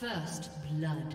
First blood.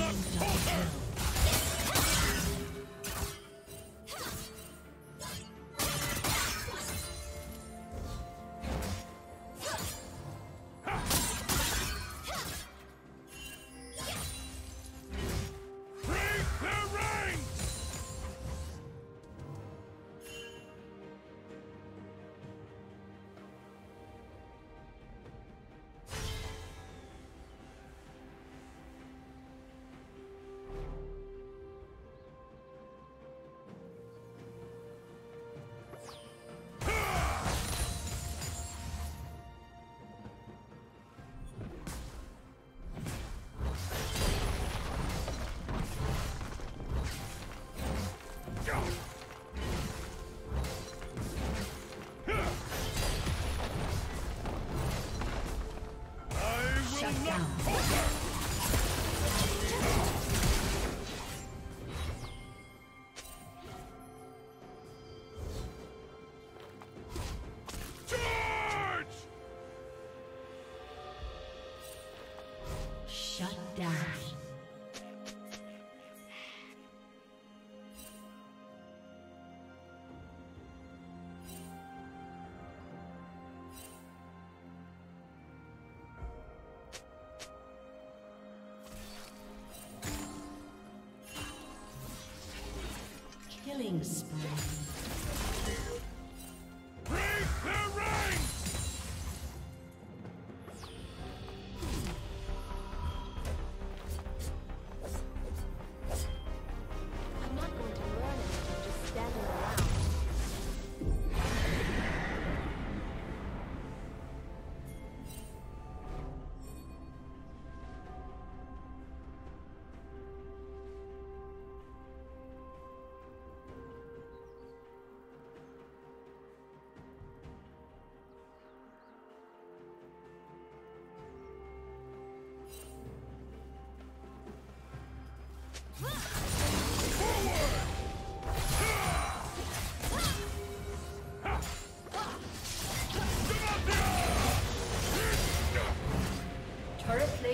the quarter! Killing spree.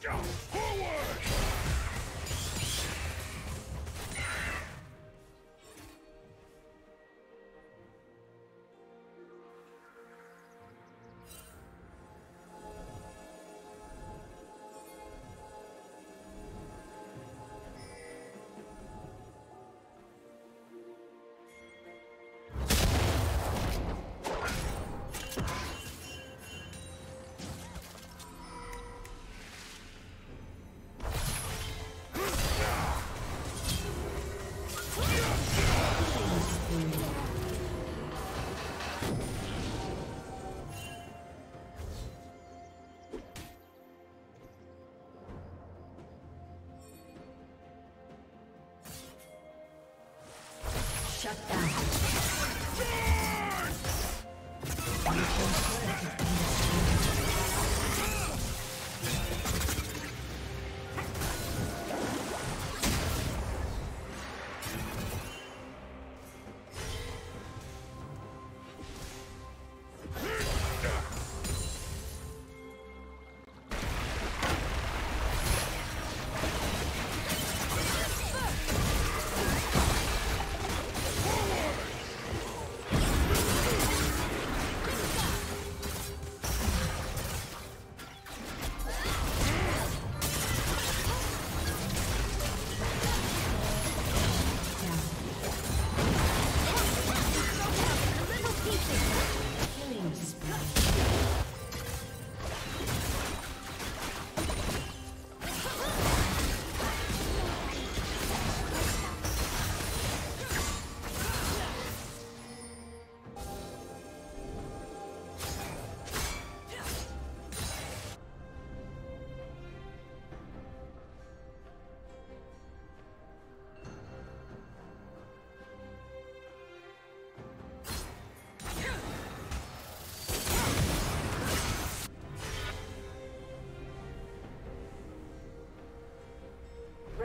Shut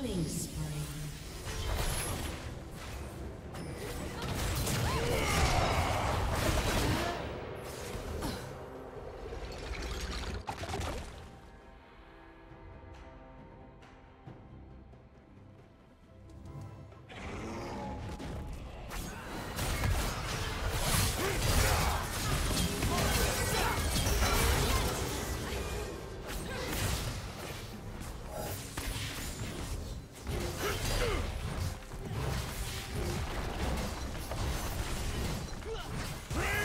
Killing